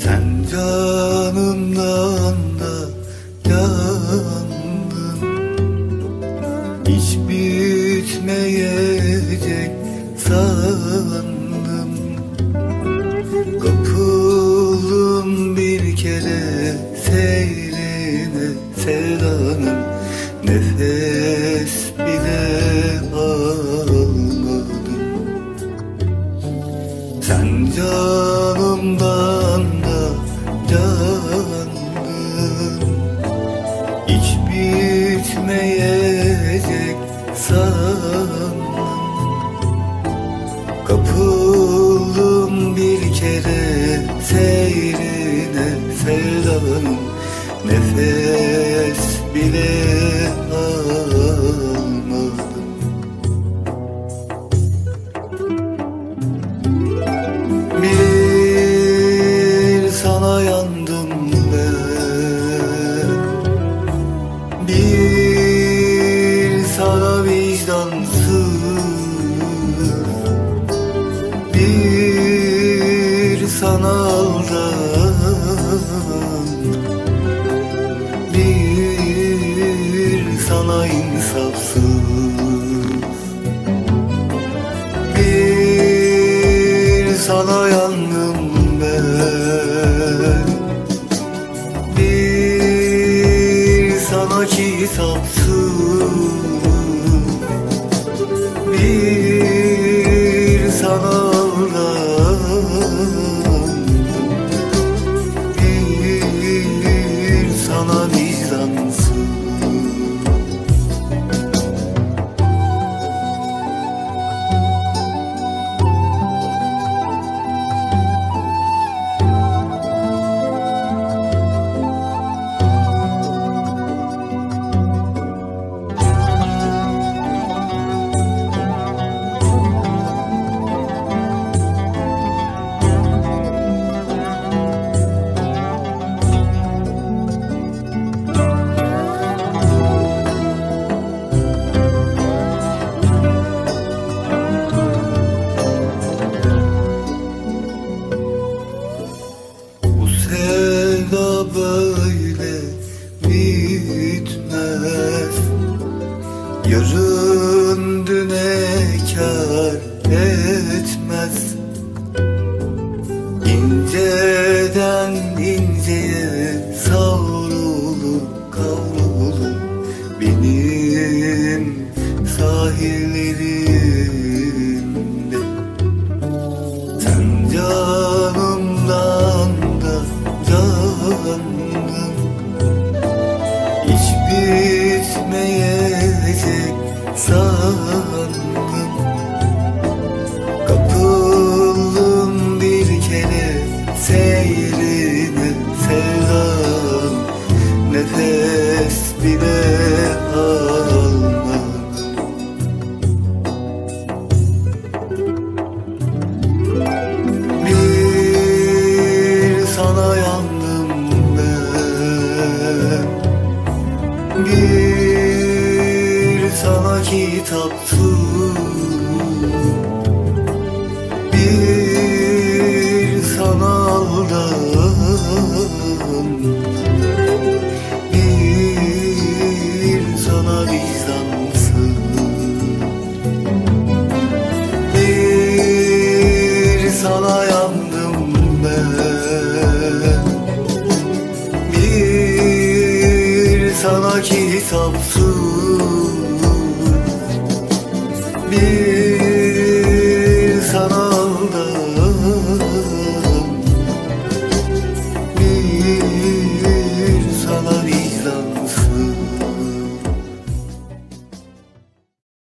Sen canımdan da yandın. Hiç bitmeyecek sandım. Kapıldım bir kere seyrine sevdanın. Nefes bile almadım. Sen canımdan da candın Hiç bitmeyecek sandım Kapıldım bir kere seyrine sevdanın Nefes bile almadım sana yandım ben. Bir sana kitapsız Bir sana sevda böyle bitmez. Yarın düne kar etmez. İnceden inceye savrulup kavrulup Benim sahillerimde sandım sana kitapsız Bir sana aldan Bir sana vicdansız Bir sana yandım ben. Bir sana kitapsız mim.